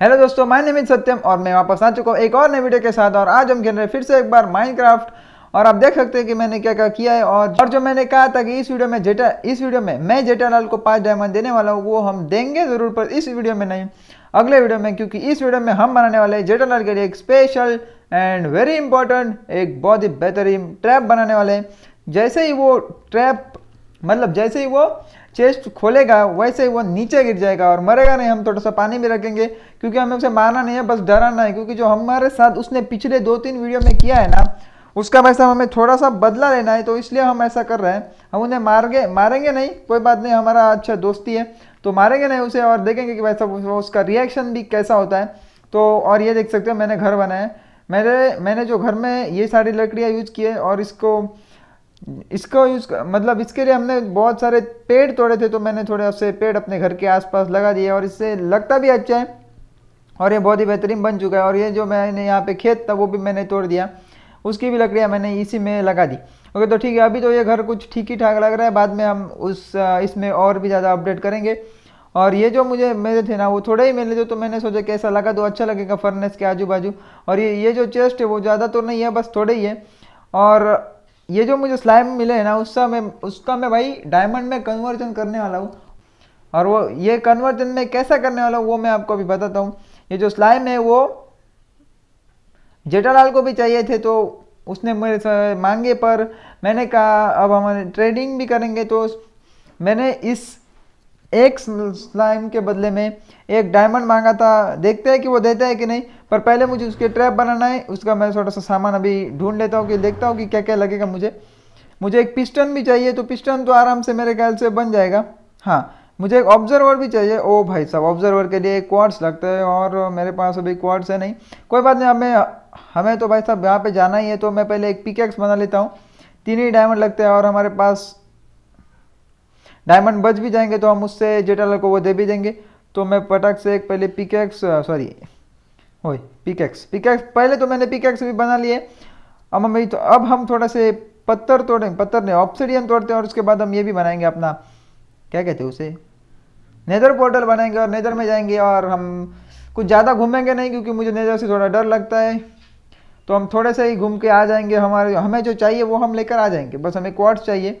Hello दोस्तों मैं निमित सत्यम और मैं वापस आ चुका हूँ एक और नए वीडियो के साथ और आज हम खेल रहे हैं फिर से एक बार माइनक्राफ्ट और आप देख सकते हैं कि मैंने क्या क्या किया है और और जो मैंने कहा था कि इस वीडियो में जेटा इस वीडियो में मैं जेठालाल को पाँच डायमंड देने वाला हूँ, वो हम देंगे ज़रूर, पर इस वीडियो में नहीं, अगले वीडियो में, क्योंकि इस वीडियो में हम बनाने वाले हैं जेठालाल के लिए एक स्पेशल एंड वेरी इंपॉर्टेंट एक बहुत ही बेहतरीन ट्रैप बनाने वाले हैं। जैसे ही वो ट्रैप मतलब जैसे ही वो चेस्ट खोलेगा, वैसे ही वो नीचे गिर जाएगा और मरेगा नहीं, हम थोड़ा सा पानी भी रखेंगे, क्योंकि हमें उसे मारना नहीं है, बस डराना है क्योंकि जो हमारे साथ उसने पिछले दो तीन वीडियो में किया है ना, उसका वैसा हमें थोड़ा सा बदला लेना है तो इसलिए हम ऐसा कर रहे हैं। हम उन्हें मारगे, मारेंगे नहीं, कोई बात नहीं, हमारा अच्छा दोस्ती है तो मारेंगे नहीं उसे और देखेंगे कि वैसा उसका रिएक्शन भी कैसा होता है। तो और ये देख सकते हो, मैंने घर बनाया मेरे मैंने जो घर में ये सारी लकड़ियाँ यूज़ किए और इसको इसको यूज़ मतलब इसके लिए हमने बहुत सारे पेड़ तोड़े थे तो मैंने थोड़े से पेड़ अपने घर के आसपास लगा दिए और इससे लगता भी अच्छा है और ये बहुत ही बेहतरीन बन चुका है और ये जो मैंने यहाँ पे खेत था, वो भी मैंने तोड़ दिया। उसकी भी लकड़ियाँ मैंने इसी में लगा दी। ओके तो ठीक है, अभी तो ये घर कुछ ठीक ही ठाक लग रहा है, बाद में हम उस इसमें और भी ज़्यादा अपडेट करेंगे। और ये जो मुझे मेरे थे ना, वो थोड़े ही मिले थे तो मैंने सोचा कैसा लगा तो अच्छा लगेगा फर्नेस के आजू बाजू और ये ये जो चेस्ट है, वो ज़्यादा तो नहीं है, बस थोड़े ही है। और ये जो मुझे स्लाइम मिले हैं ना, उसका मैं उसका मैं भाई डायमंड में कन्वर्जन करने वाला हूँ। और वो, ये कन्वर्जन में कैसा करने वाला हूँ, वो मैं आपको अभी बताता हूँ। ये जो स्लाइम है वो, जेठालाल को भी चाहिए थे तो उसने मेरे से मांगे पर। मैंने कहा, अब हमारे ट्रेडिंग भी करेंगे तो मैंने इस एक स्लाइम के बदले में एक डायमंड मांगा था। देखते हैं कि वो देता है कि नहीं, पर पहले मुझे उसके ट्रैप बनाना है। उसका मैं थोड़ा सा सामान अभी ढूंढ लेता हूँ कि देखता हूँ कि क्या क्या लगेगा मुझे। मुझे एक पिस्टन भी चाहिए तो पिस्टन तो आराम से मेरे ख्याल से बन जाएगा। हाँ मुझे एक ऑब्जर्वर भी चाहिए। ओ भाई साहब ऑब्जर्वर के लिए क्वार्ट्स लगता है और मेरे पास अभी क्वार्ट्स है नहीं। कोई बात नहीं, हमें हमें तो भाई साहब यहाँ पे जाना ही है तो मैं पहले एक पिकेक्स बना लेता हूँ। तीन ही डायमंड लगते हैं और हमारे पास डायमंड बच भी जाएँगे तो हम उससे जेटालर को वो दे भी देंगे। तो मैं पटक से एक पहले पिकेक्स सॉरी ओए पिकेक्स पिकेक्स पहले तो मैंने पिकेक्स भी बना लिए। अब हम तो अब हम थोड़ा से पत्थर तोड़ेंगे पत्थर नहीं ऑप्सीडियन तोड़ते हैं और उसके बाद हम ये भी बनाएँगे अपना, क्या कहते हैं उसे? नेदर पोर्टल बनाएँगे और नेदर में जाएँगे और हम कुछ ज़्यादा घूमेंगे नहीं क्योंकि मुझे नेदर से थोड़ा डर लगता है। तो हम थोड़े से ही घूम के आ जाएँगे, हमारे, हमें जो चाहिए वो हम लेकर आ जाएँगे, बस हमें क्वार्ट्स चाहिए।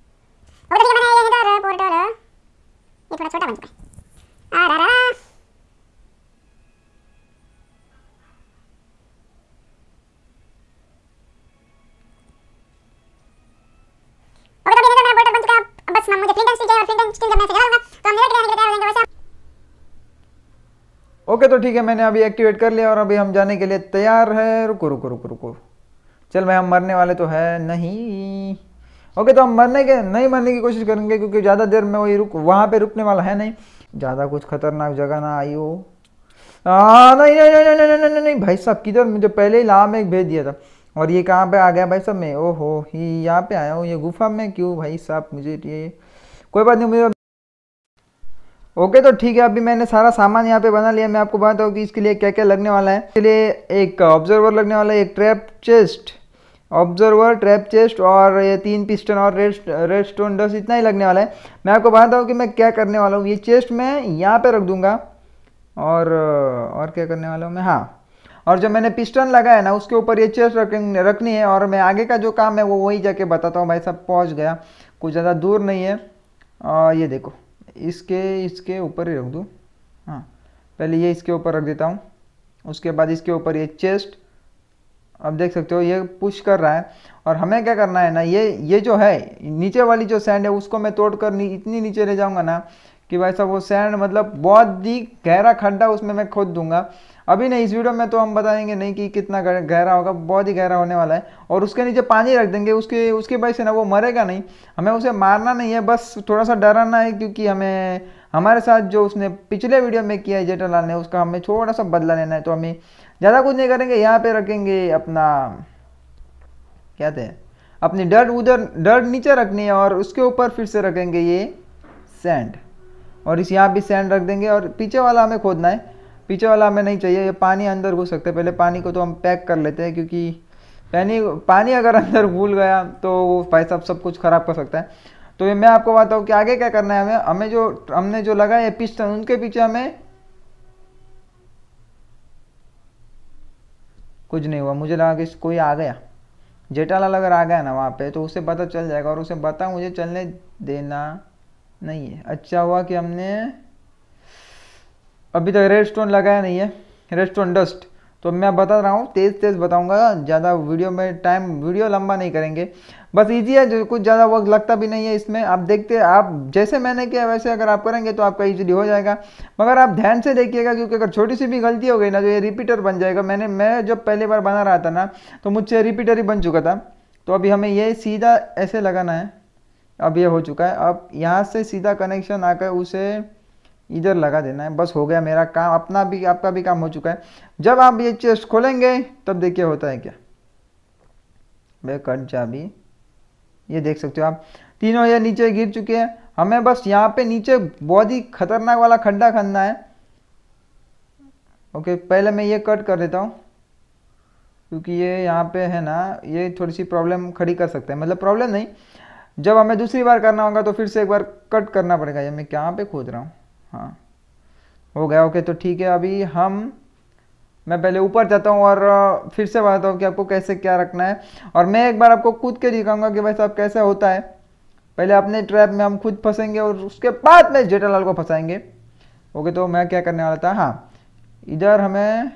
ओके तो ठीक है मैंने अभी एक्टिवेट कर लिया और अभी हम जाने के लिए तैयार है। रुको रुको रुको रुको। चल मैं हम मरने वाले तो है नहीं। ओके तो हम मरने के नहीं मरने की कोशिश करेंगे क्योंकि ज़्यादा देर में वही रुक वहाँ पे रुकने वाला है नहीं। ज़्यादा कुछ खतरनाक जगह ना आई हो। आ, नहीं नहीं नहीं नहीं नहीं नहीं नहीं भाई साहब किधर मुझे पहले ही लाम एक भेज दिया था। और ये कहाँ पे आ गया भाई साहब मैं? ओहो ही यहाँ पे आया हूँ। ये गुफा में? क्यों भाई साहब मुझे ये कोई बात नहीं, मुझे ओके तो ठीक है, अभी मैंने सारा सामान यहाँ पे बना लिया। मैं आपको बताता हूँ कि इसके लिए क्या क्या लगने वाला है। इसके लिए एक ऑब्जर्वर लगने वाला है, एक trap chest observer trap chest और ये तीन पिस्टन और रेड रेड स्टोन डस्ट इतना ही लगने वाला है। मैं आपको बताता हूँ कि मैं क्या करने वाला हूँ। ये चेस्ट मैं यहाँ पे रख दूँगा और और क्या करने वाला हूँ मैं? हाँ और जो मैंने पिस्टन लगाया ना उसके ऊपर ये चेस्ट रख रखनी है और मैं आगे का जो काम है वो वही जाके बताता हूँ। भाई सब पहुँच गया। कुछ ज़्यादा दूर नहीं है। और ये देखो इसके इसके ऊपर ही रख दूँ। हाँ पहले ये इसके ऊपर रख देता हूँ। उसके बाद इसके ऊपर ये चेस्ट अब देख सकते हो ये पुश कर रहा है। और हमें क्या करना है ना ये ये जो है नीचे वाली जो सैंड है उसको मैं तोड़ कर नी, इतनी नीचे ले जाऊँगा ना कि वैसा वो सैंड मतलब बहुत ही गहरा खड्डा उसमें मैं खोद दूँगा। अभी नहीं, इस वीडियो में तो हम बताएँगे नहीं कि कितना गहरा होगा, बहुत ही गहरा होने वाला है। और उसके नीचे पानी रख देंगे, उसके उसके वजह से ना वो मरेगा नहीं। हमें उसे मारना नहीं है, बस थोड़ा सा डराना है क्योंकि हमें, हमारे साथ जो उसने पिछले वीडियो में किया है जेठालाल ने, उसका हमें थोड़ा सा बदला लेना है। तो हमें ज़्यादा कुछ नहीं करेंगे, यहाँ पे रखेंगे अपना, क्या थे अपनी डर्ट उधर डर्ट नीचे रखनी है और उसके ऊपर फिर से रखेंगे ये सैंड। और इस यहाँ भी सैंड रख देंगे और पीछे वाला हमें खोदना है। पीछे वाला हमें नहीं चाहिए, ये पानी अंदर घुस सकते पहले पानी को तो हम पैक कर लेते हैं क्योंकि पानी पानी अगर अंदर भूल गया तो वो भाई साहब सब कुछ ख़राब कर सकता है। तो ये मैं आपको बताऊँ कि आगे क्या करना है हमें। हमें जो, हमने जो लगाया है पिस्टन, उनके पीछे हमें कुछ नहीं हुआ। मुझे लगा कि कोई आ गया। जेठालाल अगर आ गया ना वहाँ पे तो उसे पता चल जाएगा और उसे बता मुझे चलने देना। नहीं है। अच्छा हुआ कि हमने अभी तक रेड स्टोन लगाया नहीं है। रेड स्टोन डस्ट तो मैं बता रहा हूँ, तेज़ तेज़ बताऊँगा, ज़्यादा वीडियो में टाइम वीडियो लंबा नहीं करेंगे। बस इजी है, जो कुछ ज़्यादा वक्त लगता भी नहीं है इसमें। आप देखते, आप जैसे मैंने किया, वैसे अगर आप करेंगे तो आपका इजीली हो जाएगा। मगर आप ध्यान से देखिएगा, क्योंकि अगर छोटी सी भी गलती हो गई ना तो ये रिपीटर बन जाएगा। मैंने, मैं जब पहली बार बना रहा था ना तो मुझसे रिपीटर ही बन चुका था। तो अभी हमें ये सीधा ऐसे लगाना है। अब ये हो चुका है। अब यहाँ से सीधा कनेक्शन आकर उसे इधर लगा देना है। बस हो गया मेरा काम। अपना भी, आपका भी काम हो चुका है। जब आप ये चेस्ट खोलेंगे, तब देखिए होता है क्या? वे कट चाबी ये देख सकते हो आप। तीनों ये नीचे गिर चुके हैं। हमें बस यहाँ पे नीचे बहुत ही खतरनाक वाला खड्डा खनना है। ओके पहले मैं ये कट कर देता हूँ। क्योंकि ये यहाँ पे है ना, ये थोड़ी सी प्रॉब्लम खड़ी कर सकते हैं। मतलब प्रॉब्लम नहीं। जब हमें दूसरी बार करना होगा तो फिर से एक बार कट करना पड़ेगा। ये मैं कहाँ पे खोद रहा हूँ? हाँ। हो गया, ओके तो ठीक है, अभी हम, मैं पहले ऊपर जाता हूँ और फिर से बताता हूँ कि आपको कैसे क्या रखना है। और मैं एक बार आपको खुद के दिखाऊँगा कि भाई साहब, कैसे होता है? पहले अपने ट्रैप में हम खुद फंसेंगे और उसके बाद में जेठालाल को फंसाएँगे। ओके तो मैं क्या करने वाला था? हाँ इधर हमें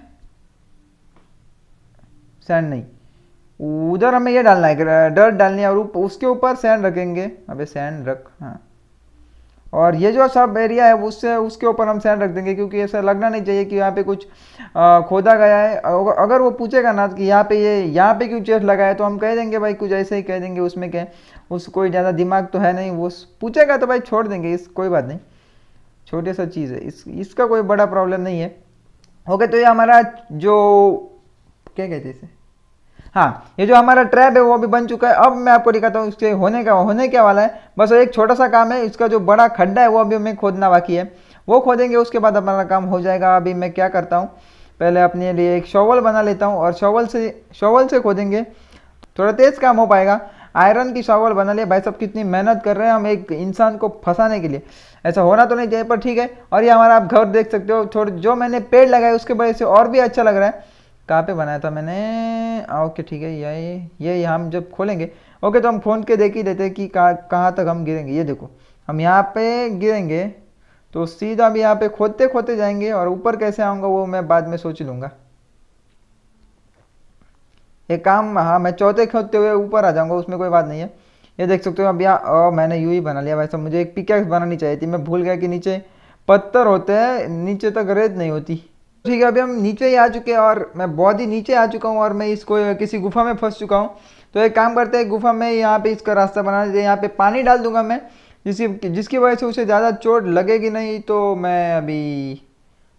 सैंड नहीं। उधर हमें ये डालना है डर डालनी है और उसके ऊपर सैंड रखेंगे। अबे सैंड रख हाँ। और ये जो सब एरिया है उससे उसके ऊपर हम सैंड रख देंगे क्योंकि ऐसा लगना नहीं चाहिए कि यहाँ पे कुछ आ, खोदा गया है। अगर वो पूछेगा ना कि यहाँ पे ये यहाँ पे क्यों चेस्ट लगा है तो हम कह देंगे भाई कुछ ऐसे ही कह देंगे उसमें क्या उस कोई ज़्यादा दिमाग तो है नहीं वो पूछेगा तो भाई छोड़ देंगे इस कोई बात नहीं। छोटे सा चीज़ है इस इसका कोई बड़ा प्रॉब्लम नहीं है। ओके तो ये हमारा जो क्या कहते हैं इसे? हाँ ये जो हमारा ट्रैप है, वो भी बन चुका है। अब मैं आपको दिखाता हूँ, इसके होने का, होने क्या वाला है। बस एक छोटा सा काम है, इसका जो बड़ा खड्डा है, वो अभी हमें खोदना बाकी है। वो खोदेंगे, उसके बाद हमारा काम हो जाएगा। अभी मैं क्या करता हूँ, पहले अपने लिए एक शॉवल बना लेता हूँ और शॉवल से शॉवल से खोदेंगे। थोड़ा तेज़ काम हो पाएगा। आयरन की शॉवल बना लिया। भाई सब कितनी मेहनत कर रहे हैं हम एक इंसान को फंसाने के लिए। ऐसा होना तो नहीं चाहिए, पर ठीक है। और ये हमारा आप घर देख सकते हो, थोड़े, जो मैंने पेड़ लगाए, उसके वजह से और भी अच्छा लग रहा है। कहाँ पे बनाया था मैंने? ओके, ठीक है ये ये हम जब खोलेंगे, ओके तो हम खोल के देख ही देते हैं कि कहाँ कहाँ तक हम गिरेंगे। ये देखो, हम यहाँ पे गिरेंगे तो सीधा भी यहाँ पे खोदते खोदते जाएँगे, और ऊपर कैसे आऊँगा वो मैं बाद में सोच लूँगा। ये काम हाँ मैं चौथे खोदते हुए ऊपर आ जाऊँगा, उसमें कोई बात नहीं है। ये देख सकते हो, अब यहाँ मैंने यू ही बना लिया वैसे मुझे एक पिकैक्स बनानी चाहिए थी, मैं भूल गया कि नीचे पत्थर होते हैं, नीचे तक रेत नहीं होती। ठीक है, अभी हम नीचे ही आ चुके हैं और मैं बहुत ही नीचे आ चुका हूँ और मैं इसको किसी गुफा में फंस चुका हूँ। तो एक काम करते हैं, गुफा में यहाँ पे इसका रास्ता बना देते यहाँ पे पानी डाल दूँगा मैं, जिसकी जिसकी वजह से उसे ज़्यादा चोट लगेगी नहीं तो मैं अभी,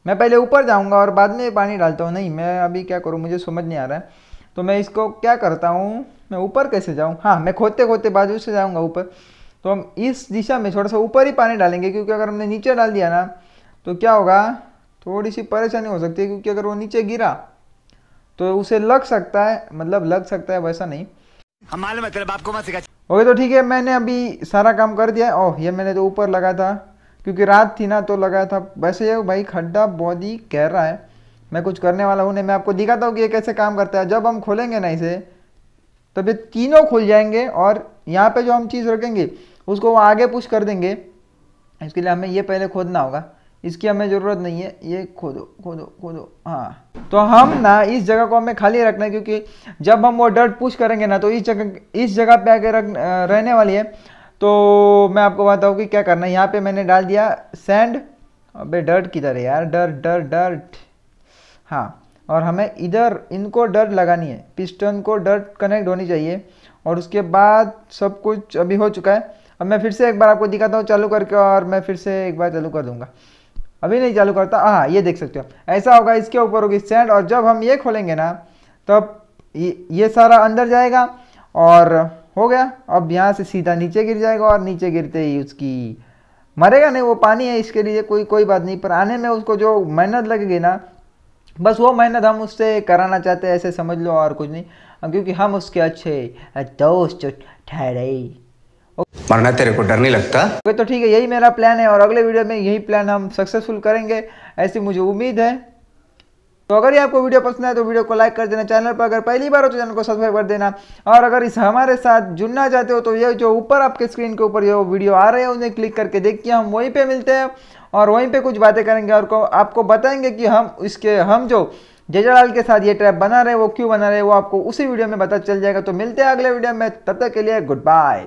मैं पहले ऊपर जाऊँगा और बाद में पानी डालता हूँ। नहीं, मैं अभी क्या करूँ, मुझे समझ नहीं आ रहा है। तो मैं इसको क्या करता हूँ, मैं ऊपर कैसे जाऊँ? हाँ मैं खोदते खोदते बाजू से जाऊँगा ऊपर। तो हम इस दिशा में थोड़ा सा ऊपर ही पानी डालेंगे, क्योंकि अगर हमने नीचे डाल दिया ना तो क्या होगा? थोड़ी सी परेशानी हो सकती है क्योंकि अगर वो नीचे गिरा तो उसे लग सकता है मतलब लग सकता है वैसा नहीं। हम मालूम है तेरे बाप को मत सिखा। ओके तो ठीक है मैंने अभी सारा काम कर दिया ओह ये मैंने तो ऊपर लगा था क्योंकि रात थी ना तो लगाया था। वैसे ये भाई खड्डा बहुत ही कह रहा है। मैं कुछ करने वाला हूँ नहीं मैं आपको दिखाता हूँ कि ये कैसे काम करता है। जब हम खोलेंगे ना इसे तब ये तीनों खुल जाएँगे और यहाँ पे जो हम चीज़ रखेंगे उसको वो आगे पुश कर देंगे। इसके लिए हमें ये पहले खोदना होगा। इसकी हमें ज़रूरत नहीं है, ये खोदो खोदो खोदो। हाँ। तो हम ना इस जगह को हमें खाली रखना है, क्योंकि जब हम वो डर्ट पुश करेंगे ना तो इस जगह इस जगह पे आके रख रहने वाली है। तो मैं आपको बताऊँ कि क्या करना है। यहाँ पे मैंने डाल दिया सैंड अबे डर्ट किधर है यार? डर डर डर्ट हाँ। और हमें इधर इनको डर्ट लगानी है। पिस्टन को डर्ट कनेक्ट होनी चाहिए। और उसके बाद सब कुछ अभी हो चुका है। अब मैं फिर से एक बार आपको दिखाता हूँ, चालू करके, और मैं फिर से एक बार चालू कर दूँगा। अभी नहीं चालू करता। हाँ ये देख सकते हो। ऐसा होगा इसके ऊपर होगी स्टैंड और जब हम ये खोलेंगे ना तब ये, सारा अंदर जाएगा और हो गया। अब यहाँ से सीधा नीचे गिर जाएगा और नीचे गिरते ही उसकी मरेगा नहीं वो पानी है इसके लिए कोई कोई बात नहीं। पर आने में उसको जो मेहनत लगेगी ना बस वो मेहनत हम उससे कराना चाहते हैं ऐसे समझ लो और कुछ नहीं। क्योंकि हम उसके अच्छे दोस्त ठहरे। मरना तेरे को डर नहीं लगता? ओके तो ठीक है यही मेरा प्लान है और अगले वीडियो में यही प्लान हम सक्सेसफुल करेंगे ऐसी मुझे उम्मीद है। तो अगर ये आपको वीडियो पसंद है तो वीडियो को लाइक कर देना चैनल पर अगर पहली बार हो तो चैनल को सब्सक्राइब कर देना। और अगर इस हमारे साथ जुड़ना चाहते हो तो ये जो ऊपर आपके स्क्रीन के ऊपर ये वीडियो आ रहे हैं उन्हें क्लिक करके देखिए हम वहीं पे मिलते हैं और वहीं पे कुछ बातें करेंगे और को, आपको बताएँगे कि हम इसके हम जो जेजालाल के साथ ये ट्रैप बना रहे हैं वो क्यों बना रहे हैं वो आपको उसी वीडियो में पता चल जाएगा। तो मिलते हैं अगले वीडियो में तब तक के लिए गुड बाय